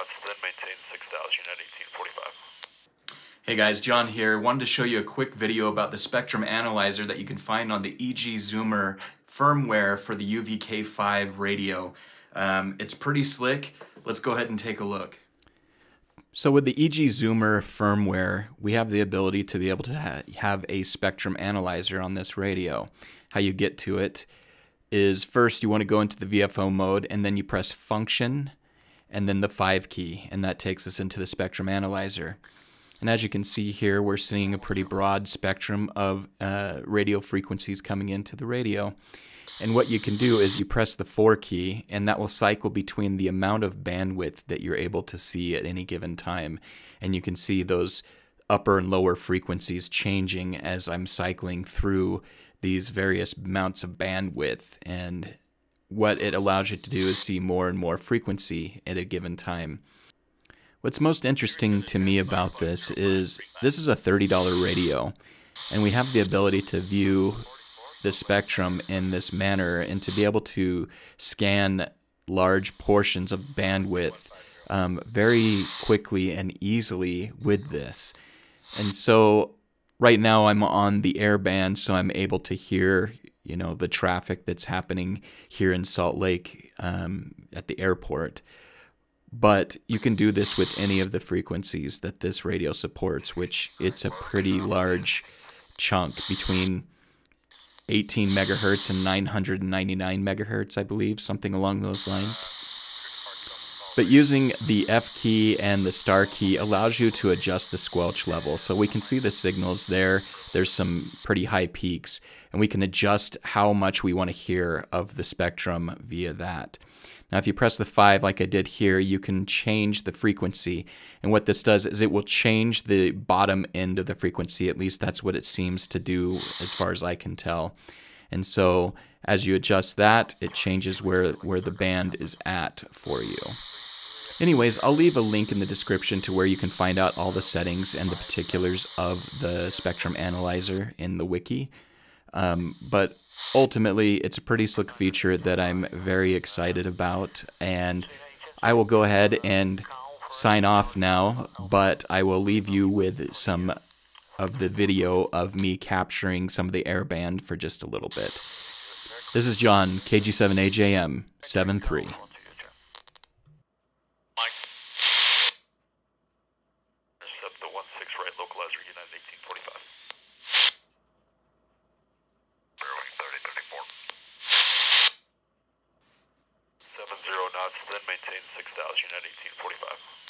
knots, then maintain 6,000 at 1845. Hey guys, Jon here. Wanted to show you a quick video about the spectrum analyzer that you can find on the EGZUMER firmware for the UVK5 radio. Um, it's pretty slick. Let's go ahead and take a look. So with the EGZUMER firmware, we have the ability to be able to ha have a spectrum analyzer on this radio. How you get to it is first you want to go into the VFO mode and then you press function and then the 5 key and that takes us into the spectrum analyzer. And as you can see here, we're seeing a pretty broad spectrum of uh, radio frequencies coming into the radio. And what you can do is you press the 4 key, and that will cycle between the amount of bandwidth that you're able to see at any given time. And you can see those upper and lower frequencies changing as I'm cycling through these various amounts of bandwidth. And what it allows you to do is see more and more frequency at a given time. What's most interesting to me about this is this is a $30 radio, and we have the ability to view the spectrum in this manner and to be able to scan large portions of bandwidth um, very quickly and easily with this. And so right now I'm on the airband, so I'm able to hear, you know, the traffic that's happening here in Salt Lake um, at the airport. But you can do this with any of the frequencies that this radio supports, which it's a pretty large chunk between 18 megahertz and 999 megahertz, I believe, something along those lines. But using the F key and the star key allows you to adjust the squelch level. So we can see the signals there. There's some pretty high peaks, and we can adjust how much we want to hear of the spectrum via that. Now, if you press the 5 like I did here, you can change the frequency. And what this does is it will change the bottom end of the frequency. At least that's what it seems to do as far as I can tell. And so as you adjust that, it changes where, where the band is at for you. Anyways, I'll leave a link in the description to where you can find out all the settings and the particulars of the Spectrum Analyzer in the wiki. Um, but ultimately, it's a pretty slick feature that I'm very excited about, and I will go ahead and sign off now, but I will leave you with some of the video of me capturing some of the airband for just a little bit. This is Jon, KG7AJM 73. Intercept the 1-6 right, localizer, United 1845. Bearing 3034. 70 knots, then maintain 6,000 at 1845.